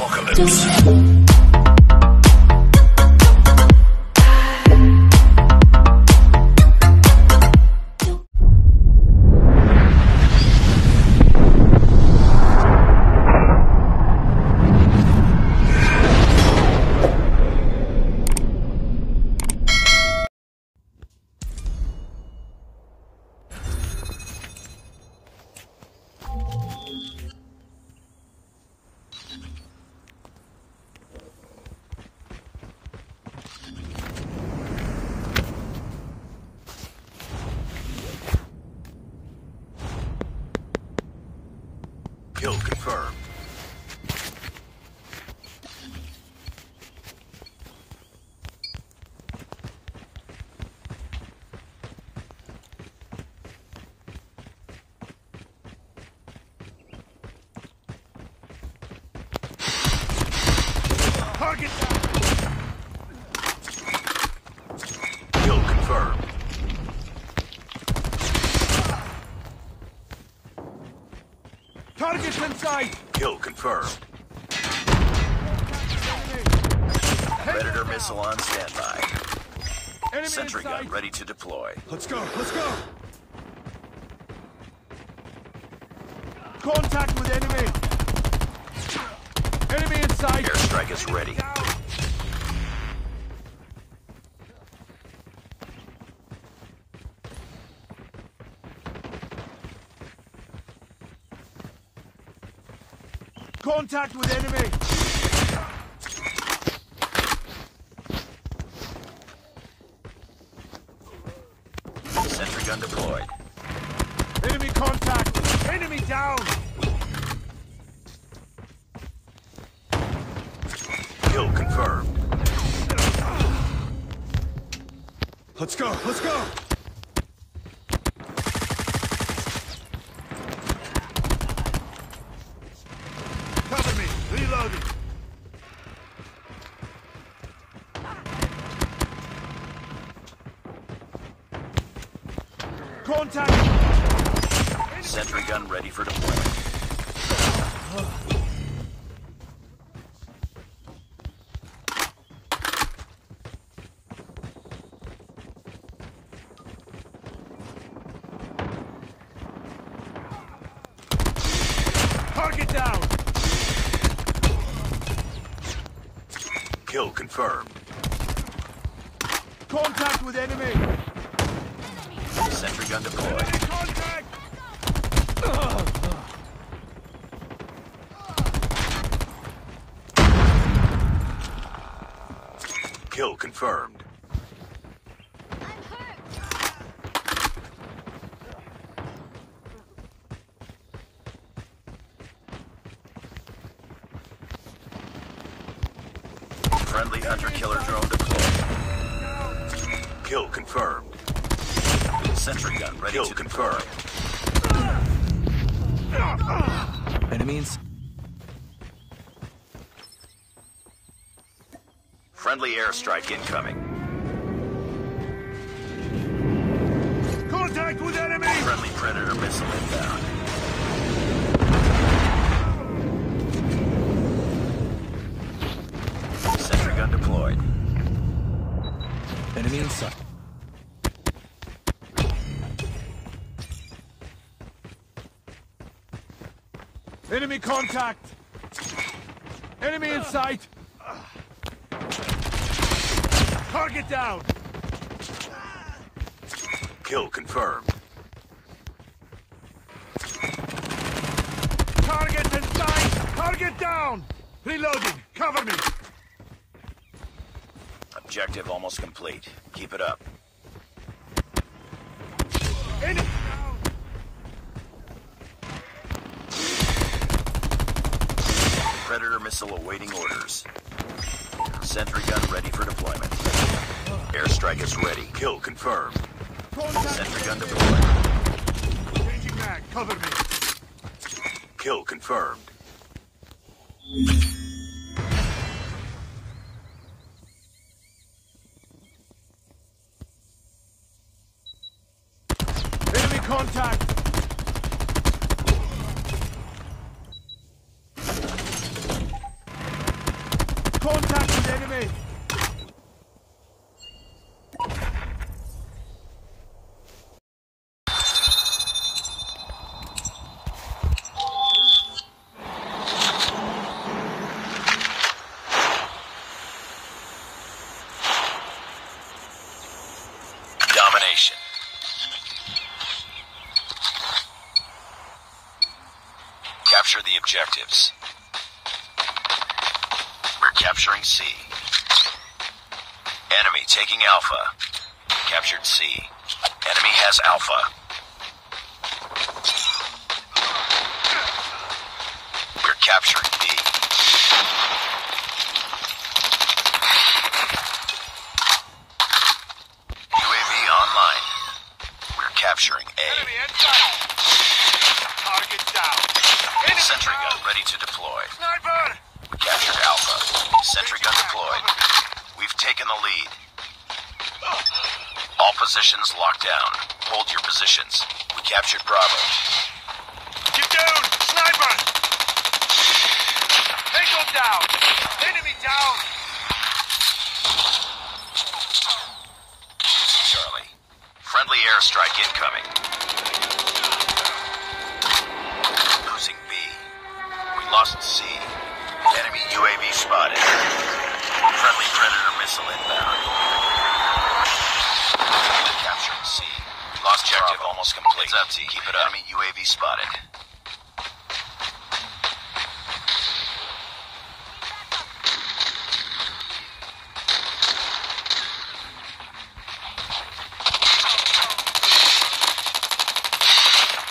apocalypse. Target down. Kill confirmed. Target's in sight! Kill confirmed. Predator missile on standby. Enemy Sentry gun ready to deploy. Let's go, let's go! Contact with enemy! Enemy in sight! Airstrike is ready. Contact with enemy! Sentry gun deployed. Enemy contact! Enemy down! Let's go, let's go! Cover me! Reloading! Contact! Sentry gun ready for deployment. Target down! Kill confirmed. Contact with enemy! Sentry gun deployed. Kill confirmed. Friendly hunter-killer drone deployed. Kill confirmed. Sentry gun ready to confirm. Enemies? Friendly airstrike incoming. Contact with enemy! Friendly predator missile inbound. Sentry gun deployed. Enemy in sight. Enemy contact! Enemy in sight! Target down! Kill confirmed. Target in sight! Target down! Reloading! Cover me! Objective almost complete. Keep it up. Enemy down! Predator missile awaiting orders. Sentry gun ready for deployment. Airstrike is ready. Kill confirmed. Sentry gun deployed. Changing mag! Cover me! Kill confirmed. Enemy contact! Contact with enemy! Domination. Capture the objectives. We're capturing C. Enemy taking Alpha. Captured C. Enemy has Alpha. We're capturing B. ready to deploy. Sniper! We captured Alpha. Sentry gun deployed. We've taken the lead. All positions locked down. Hold your positions. We captured Bravo. Get down! Sniper! Tango down! Enemy down! Charlie. Friendly airstrike incoming. Lost C. Enemy UAV spotted. Friendly Predator missile inbound. Capturing C. Lost objective almost complete. It's up, T. Keep it up. Enemy UAV spotted.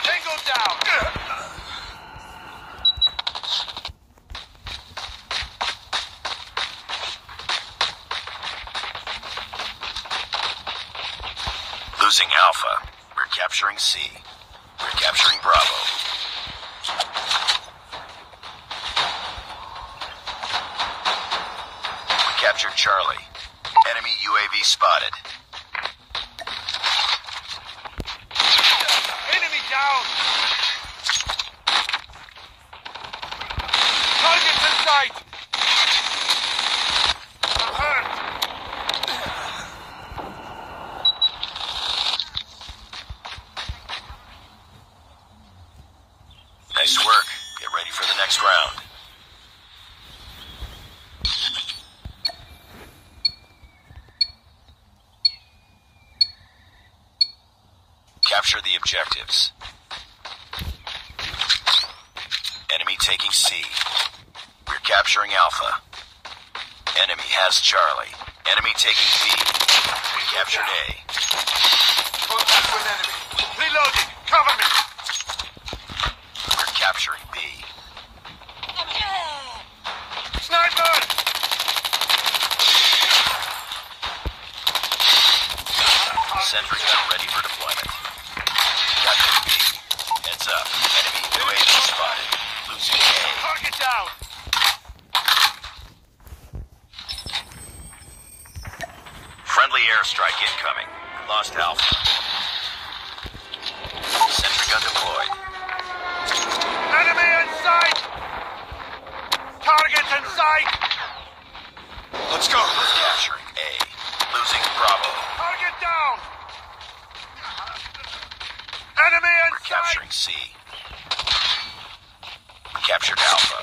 Tango down! Losing Alpha. We're capturing C. We're capturing Bravo. We captured Charlie. Enemy UAV spotted. Enemy down! Targets in sight! I'm hurt! Nice work. Get ready for the next round. Capture the objectives. Enemy taking C. We're capturing Alpha. Enemy has Charlie. Enemy taking B. We captured A. Contact with enemy! Reloading! Cover me! We're capturing B. Sniper! Sentry gun ready for deployment. Captain B. Heads up. Enemy UAV spotted. Losing A. Target down! Friendly airstrike incoming. Lost Alpha. Sentry gun deployed. Enemy in sight! Target in sight! Let's go. Capturing A. Losing Bravo. Target down! Enemy in We're sight! capturing C. Captured Alpha.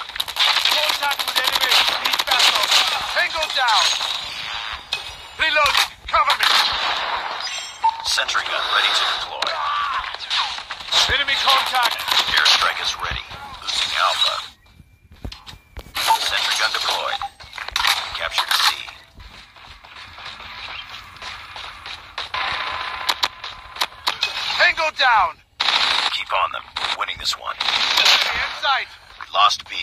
Contact with enemy! He's off! Tango down! Reloading! Sentry gun ready to deploy. Enemy contact! Airstrike is ready. Losing Alpha. Sentry gun deployed. Captured C. Tango down! Keep on them. We're winning this one. Enemy in sight! We lost B.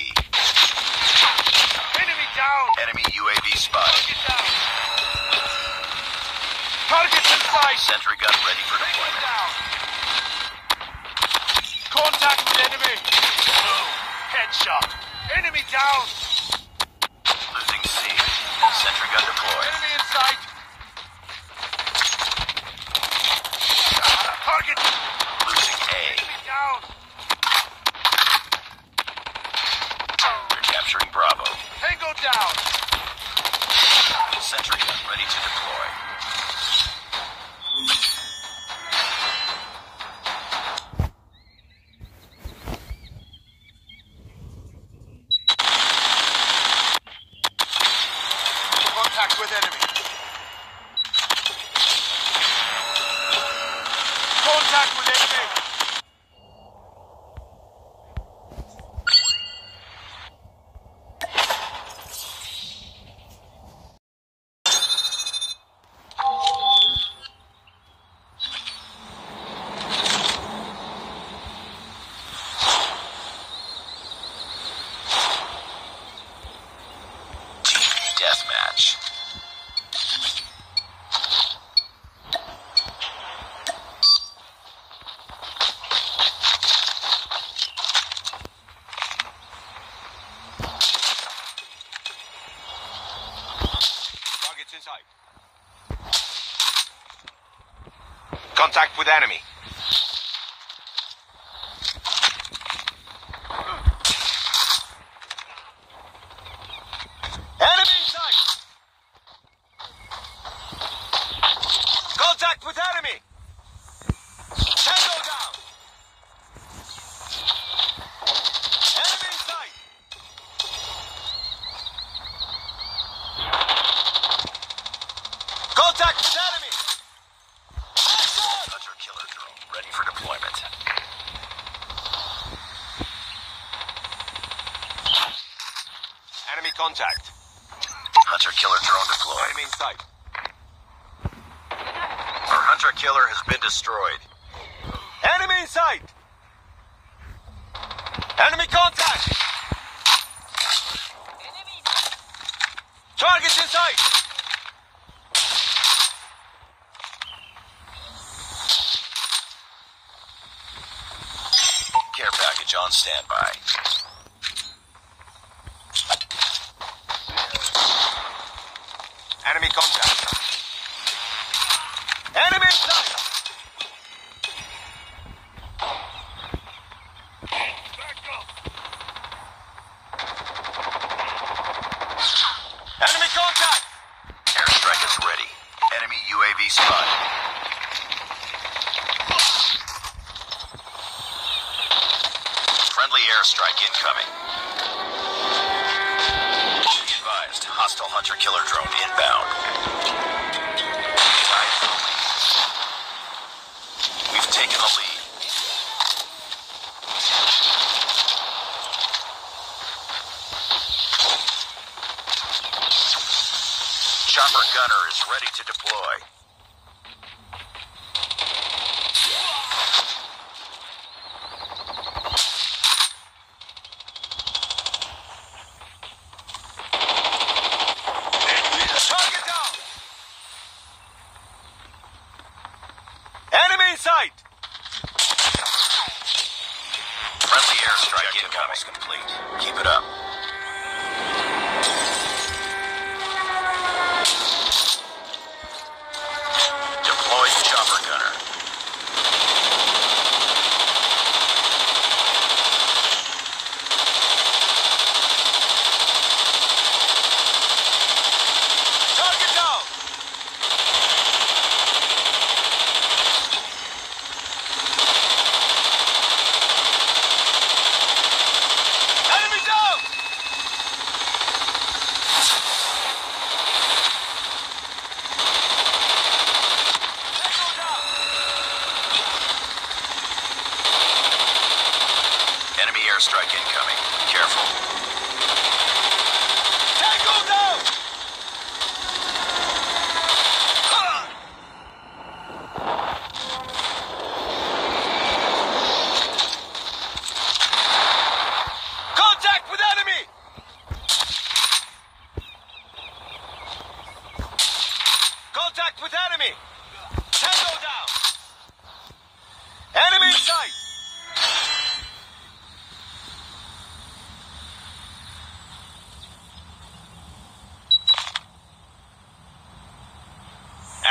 Enemy down! Enemy UAV spotted. Sentry gun ready for deployment. Contact with enemy. Headshot. Enemy down. Losing C. Sentry gun deployed. Enemy in sight. Target. Losing A. Enemy down. They're Bravo. Tango down. Sentry gun ready to deploy. Contact with enemy. destroyed. Enemy in sight! Enemy contact! Enemy. Targets in sight! Care package on standby. Bomber gunner is ready to deploy. sight! Friendly airstrike incoming. complete. Keep it up.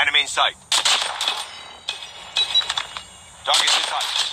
Enemy in sight. Target in sight.